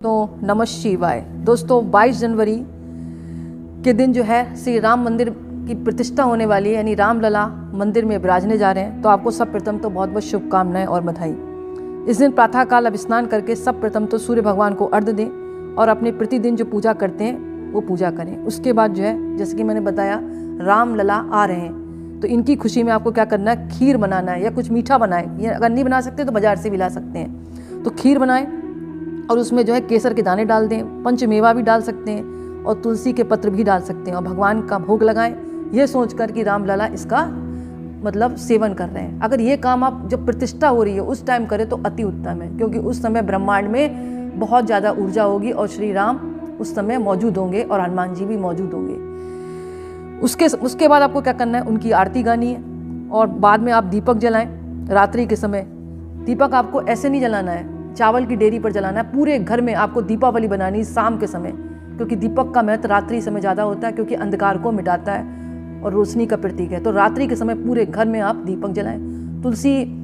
तो नमः शिवाय। दोस्तों 22 जनवरी के दिन जो है, श्री राम मंदिर की प्रतिष्ठा होने वाली है, यानी रामलला मंदिर में विराजने जा रहे हैं। तो आपको सब प्रथम तो बहुत बहुत शुभकामनाएँ और बधाई। इस दिन प्रातःकाल अब स्नान करके सब प्रथम तो सूर्य भगवान को अर्घ दें और अपने प्रतिदिन जो पूजा करते हैं, वो पूजा करें। उसके बाद जो है, जैसे कि मैंने बताया, रामलला आ रहे हैं। तो इनकी खुशी में आपको क्या करना है? खीर बनाना है या कुछ मीठा बनाए। या अगर नहीं बना सकते तो बाज़ार से भी ला सकते हैं। तो खीर बनाएँ और उसमें जो है केसर के दाने डाल दें, पंचमेवा भी डाल सकते हैं और तुलसी के पत्र भी डाल सकते हैं और भगवान का भोग लगाएँ। ये सोच कर कि राम लला इसका मतलब सेवन कर रहे हैं। अगर ये काम आप जब प्रतिष्ठा हो रही है, उस टाइम करें तो अति उत्तम है, क्योंकि उस समय ब्रह्मांड में बहुत ज़्यादा ऊर्जा होगी और श्री राम उस समय मौजूद होंगे और हनुमान जी भी मौजूद होंगे। उसके उसके बाद आपको क्या करना है? उनकी आरती गानी है और बाद में आप दीपक जलाएँ, रात्रि के समय। दीपक आपको ऐसे नहीं जलाना है चावल की डेरी पर जलाना है। पूरे घर में आपको दीपावली बनानी शाम के समय, क्योंकि दीपक का महत्व रात्रि समय ज़्यादा होता है, क्योंकि अंधकार को मिटाता है और रोशनी का प्रतीक है। तो रात्रि के समय पूरे घर में आप दीपक जलाएँ। तुलसी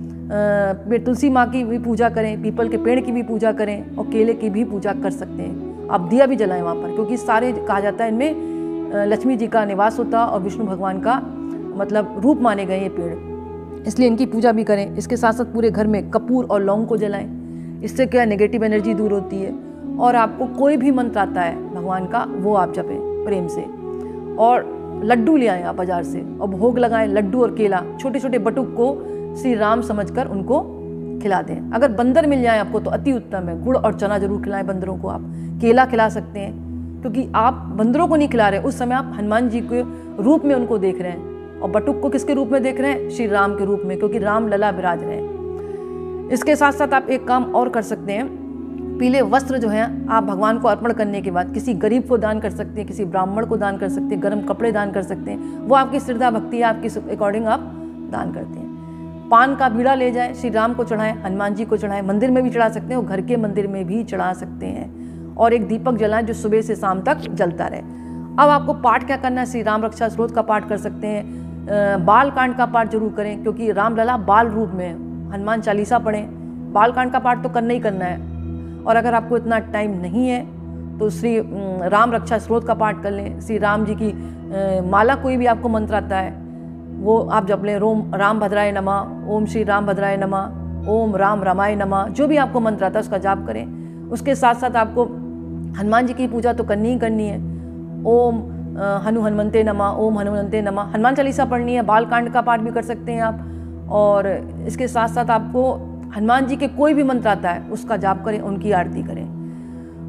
तुलसी माँ की भी पूजा करें, पीपल के पेड़ की भी पूजा करें और केले की भी पूजा कर सकते हैं। आप दिया भी जलाएँ वहाँ पर, क्योंकि सारे कहा जाता है इनमें लक्ष्मी जी का निवास होता और विष्णु भगवान का मतलब रूप माने गए ये पेड़। इसलिए इनकी पूजा भी करें। इसके साथ साथ पूरे घर में कपूर और लौंग को जलाएँ। इससे क्या नेगेटिव एनर्जी दूर होती है? और आपको कोई भी मंत्र आता है, भगवान का, वो आप जपें प्रेम से। और लड्डू ले आए आप बाज़ार से और भोग लगाएँ लड्डू और केला छोटे छोटे बटुक को श्री राम समझकर उनको खिला दें। अगर बंदर मिल जाए आपको तो अति उत्तम है। गुड़ और चना ज़रूर खिलाएँ बंदरों को आप। केला खिला सकते हैं, क्योंकि आप बंदरों को नहीं खिला रहे, उस समय आप हनुमान जी के रूप में उनको देख रहे हैं। और बटुक को किसके रूप में देख रहे हैं? श्री राम के रूप में, क्योंकि राम लला विराज रहे हैं। इसके साथ साथ आप एक काम और कर सकते हैं। पीले वस्त्र जो हैं, आप भगवान को अर्पण करने के बाद किसी गरीब को दान कर सकते हैं, किसी ब्राह्मण को दान कर सकते हैं, गर्म कपड़े दान कर सकते हैं। वो आपकी श्रद्धा, भक्ति है आपकी अकॉर्डिंग आप दान करते हैं। पान का बीड़ा ले जाएँ, श्री राम को चढ़ाएँ, हनुमान जी को चढ़ाएँ, मंदिर में भी चढ़ा सकते हैं और घर के मंदिर में भी चढ़ा सकते हैं। और एक दीपक जलाएँ जो सुबह से शाम तक जलता रहे। अब आपको पाठ क्या करना है? श्री राम रक्षा स्रोत का पाठ कर सकते हैं। बाल कांड का पाठ ज़रूर करें, क्योंकि रामलला बाल रूप में हनुमान चालीसा पढ़ें। बालकांड का पाठ तो करना ही करना है। और अगर आपको इतना टाइम नहीं है तो श्री राम रक्षा स्रोत का पाठ कर लें। श्री राम जी की माला कोई भी आपको मंत्र आता है, वो आप जप लें। रोम, राम भद्राय नमा, ओम श्री राम भद्राय नमा, ओम राम रमाय नमा, जो भी आपको मंत्र आता है उसका जाप करें। उसके साथ साथ आपको हनुमान जी की पूजा तो करनी ही करनी है। ओम हनु हनुमंते नमा, ओम हनुमंते नमा। हनुमान चालीसा पढ़नी है, बालकांड का पाठ भी कर सकते हैं आप। और इसके साथ साथ आपको हनुमान जी के कोई भी मंत्र आता है, उसका जाप करें, उनकी आरती करें।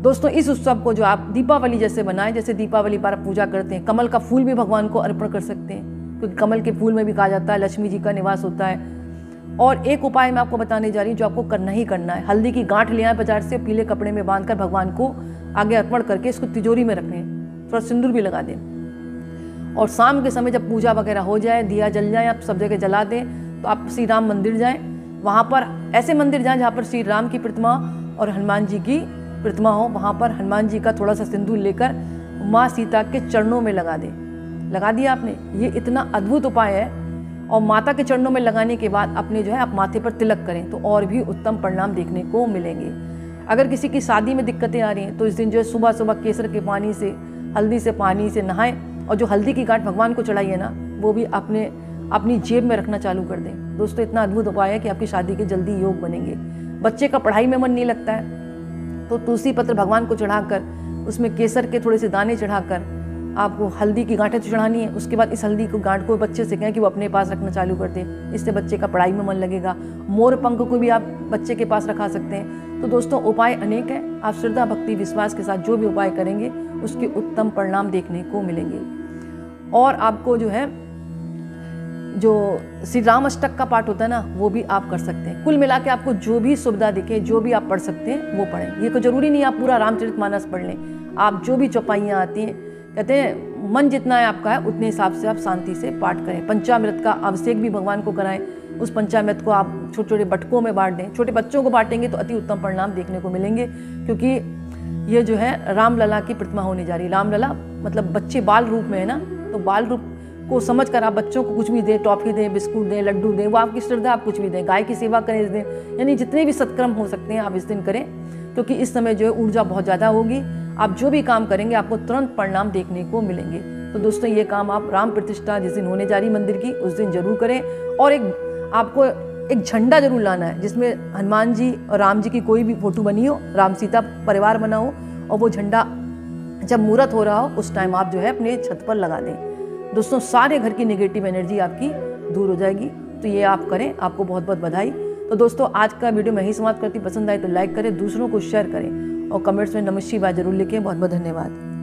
दोस्तों, इस उत्सव को जो आप दीपावली जैसे बनाएँ, जैसे दीपावली पर पूजा करते हैं, कमल का फूल भी भगवान को अर्पण कर सकते हैं, क्योंकि कमल के फूल में भी कहा जाता है, लक्ष्मी जी का निवास होता है। और एक उपाय मैं आपको बताने जा रही हूँ, जो आपको करना ही करना है। हल्दी की गांठ ले आए बाज़ार से, पीले कपड़े में बांधकर भगवान को आगे अर्पण करके इसको तिजोरी में रखें, थोड़ा सिंदूर भी लगा दें। और शाम के समय जब पूजा वगैरह हो जाए, दिया जल जाए, आप सब जगह जला दें तो आप श्री राम मंदिर जाएँ, वहाँ पर ऐसे मंदिर जाएँ जहाँ पर श्री राम की प्रतिमा और हनुमान जी की प्रतिमा हो। वहाँ पर हनुमान जी का थोड़ा सा सिंदूर लेकर माँ सीता के चरणों में लगा दें। लगा दिया आपने? ये इतना अद्भुत उपाय है। और माता के चरणों में लगाने के बाद अपने जो है, आप माथे पर तिलक करें तो और भी उत्तम परिणाम देखने को मिलेंगे। अगर किसी की शादी में दिक्कतें आ रही हैं तो इस दिन जो है सुबह सुबह केसर के पानी से, हल्दी से पानी से नहाएँ। और जो हल्दी की गांठ भगवान को चढ़ाइए ना, वो भी अपने अपनी जेब में रखना चालू कर दें। दोस्तों, इतना अद्भुत उपाय है कि आपकी शादी के जल्दी योग बनेंगे। बच्चे का पढ़ाई में मन नहीं लगता है। तो तुलसी पत्र भगवान को चढ़ाकर, उसमें केसर के थोड़े से दाने चढ़ाकर, आपको हल्दी की गांठें तो चढ़ानी है। उसके बाद इस हल्दी को गांठ को बच्चे से कहें कि वो अपने पास रखना चालू कर दे। इससे बच्चे का पढ़ाई में मन लगेगा। मोर पंख को भी आप बच्चे के पास रखा सकते हैं। तो दोस्तों, उपाय अनेक हैं। आप श्रद्धा, भक्ति, विश्वास के साथ जो भी उपाय करेंगे, उसके उत्तम परिणाम देखने को मिलेंगे। और आपको जो है जो श्री राम अष्टक का पाठ होता है ना, वो भी आप कर सकते हैं। कुल मिला के आपको जो भी सुविधा दिखे, जो भी आप पढ़ सकते हैं, वो पढ़ें। ये तो ज़रूरी नहीं आप पूरा रामचरित मानस पढ़ लें। आप जो भी चौपाइयाँ आती हैं, कहते हैं, मन जितना है आपका है, उतने हिसाब से आप शांति से पाठ करें। पंचामृत का अभिषेक भी भगवान को कराएँ। उस पंचामृत को आप छोटे छोटे बटकों में बांट दें। छोटे बच्चों को बांटेंगे तो अति उत्तम परिणाम देखने को मिलेंगे, क्योंकि ये जो है रामलला की प्रतिमा होने जा रही है। रामलला मतलब बच्चे बाल रूप में है ना तो बाल रूप को समझ कर आप बच्चों को कुछ भी दें, टॉफी दें, बिस्कुट दें, लड्डू दें, वो आपकी श्रद्धा, आप कुछ भी दें, गाय की सेवा करें इस दिन। यानी जितने भी सत्क्रम हो सकते हैं, आप इस दिन करें, क्योंकि इस समय जो है ऊर्जा बहुत ज़्यादा होगी। आप जो भी काम करेंगे, आपको तुरंत परिणाम देखने को मिलेंगे। तो दोस्तों, ये काम आप राम प्रतिष्ठा जिस दिन होने जा रही मंदिर की, उस दिन ज़रूर करें। और एक, आपको एक झंडा ज़रूर लाना है, जिसमें हनुमान जी और राम जी की कोई भी फ़ोटो बनी हो, राम सीता परिवार बना हो, और वो झंडा जब मुहूर्त हो रहा हो, उस टाइम आप जो है अपने छत पर लगा दें। दोस्तों, सारे घर की नेगेटिव एनर्जी आपकी दूर हो जाएगी। तो ये आप करें, आपको बहुत बहुत बधाई। तो दोस्तों, आज का वीडियो मैं ही समाप्त करती पसंद आए तो लाइक करें, दूसरों को शेयर करें और कमेंट्स में नमस्कार ज़रूर लिखें। बहुत बहुत धन्यवाद।